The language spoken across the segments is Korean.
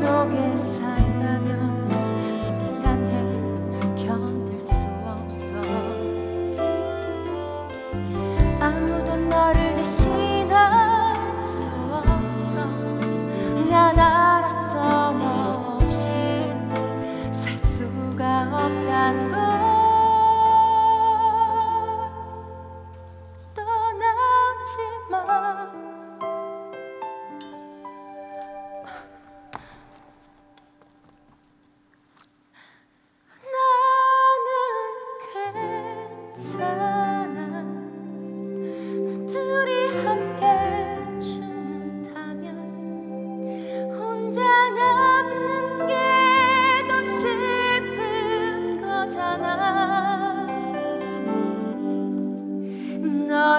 속에 love.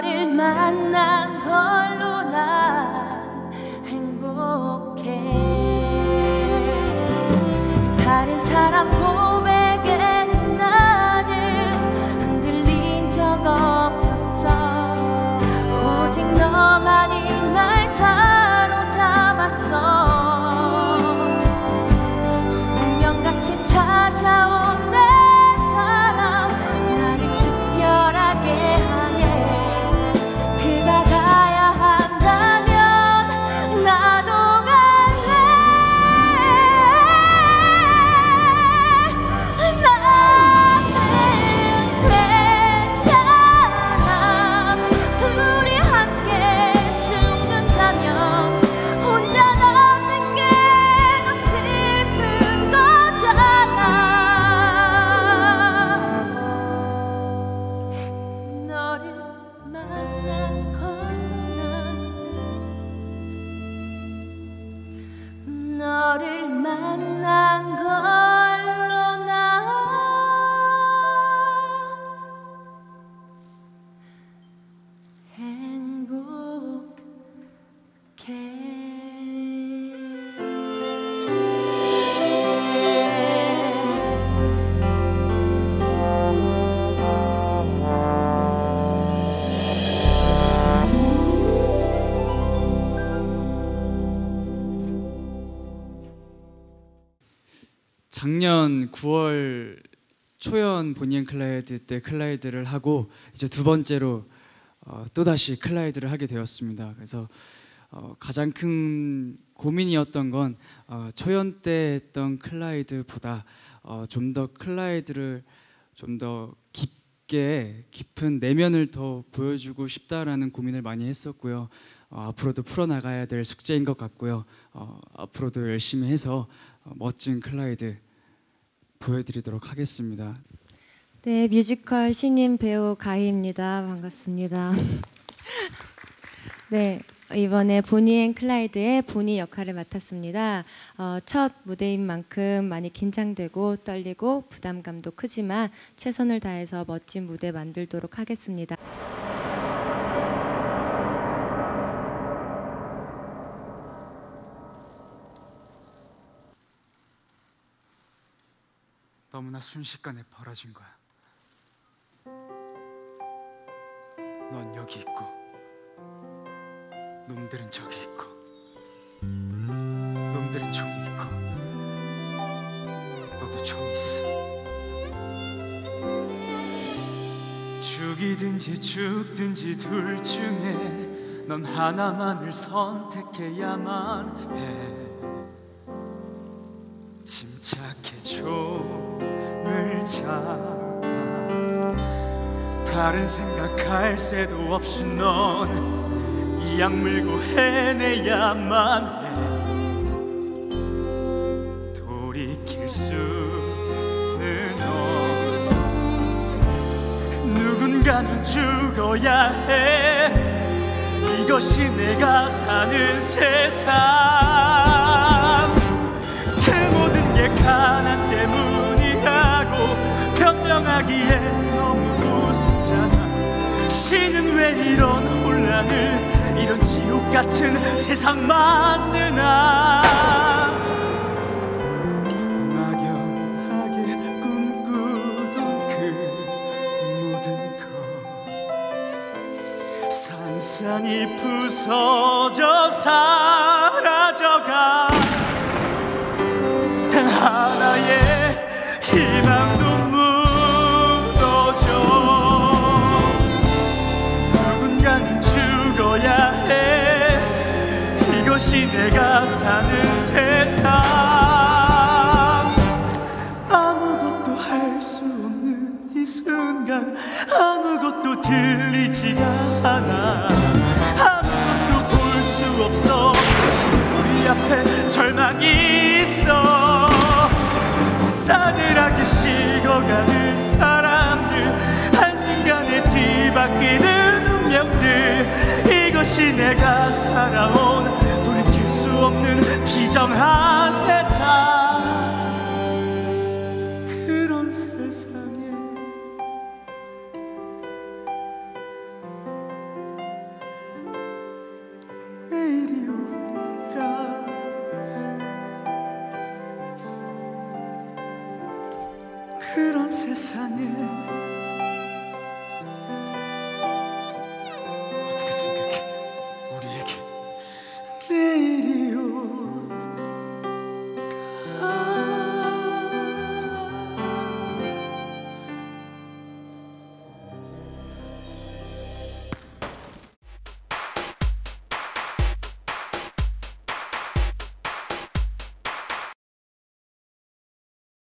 너를 만난 걸로 난 행복해. 다른 사람 고백에 나는 흔들린 적 없었어. 오직 너만이 날 사로잡았어 작년 9월 초연 보니 앤 클라이드 때 클라이드를 하고 이제 두 번째로 어, 또 다시 클라이드를 하게 되었습니다. 그래서 어, 가장 큰 고민이었던 건 어, 초연 때 했던 클라이드보다 어, 좀더 클라이드를 좀 더 깊게 깊은 내면을 더 보여주고 싶다라는 고민을 많이 했었고요. 어, 앞으로도 풀어나가야 될 숙제인 것 같고요. 어, 앞으로도 열심히 해서 어, 멋진 클라이드 보여드리도록 하겠습니다. 네, 뮤지컬 신인 배우 가희입니다. 반갑습니다. 네, 이번에 보니 앤 클라이드의 보니 역할을 맡았습니다. 어, 첫 무대인 만큼 많이 긴장되고 떨리고 부담감도 크지만 최선을 다해서 멋진 무대 만들도록 하겠습니다. 너무나 순식간에 벌어진 거야. 넌 여기 있고, 놈들은 저기 있고, 놈들은 총이 있고, 너도 총이 있어. 죽이든지 죽든지 둘 중에 넌 하나만을 선택해야만 해. 침착해 종을 잡아. 다른 생각할 새도 없이 넌 이 약물고 해내야만 해. 돌이킬 수는 없어. 누군가는 죽어야 해. 이것이 내가 사는 세상. 그 모든 게 가난 때문이라고 설명하기엔 너무 무섭잖아. 신은 왜 이런 혼란을 이런 지옥 같은 세상 만드나? 막연하게 꿈꾸던 그 모든 것. 산산이 부서져 사라져가. 단 하나의 희망 이것이 내가 사는 세상. 아무것도 할 수 없는 이 순간 아무것도 들리지가 않아. 아무것도 볼 수 없어. 우리 앞에 절망이 있어. 싸늘하게 식어가는 사람들 한순간에 뒤바뀌는 운명들 이것이 내가 살아온 없는 비정한 세상. 그런 세상에. 내일이 올까? 그런 세상에